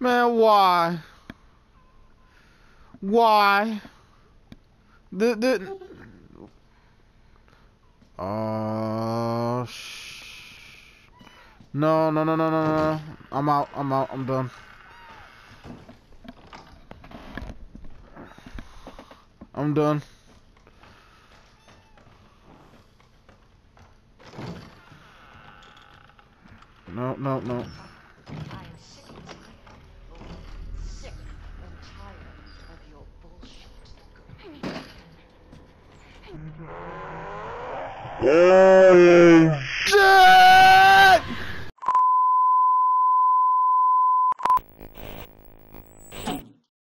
Man, why? Why? The the. Oh. sh- no, no, no, no, no, no. I'm out. I'm out. I'm done. I'm done. No, no, no. Oh,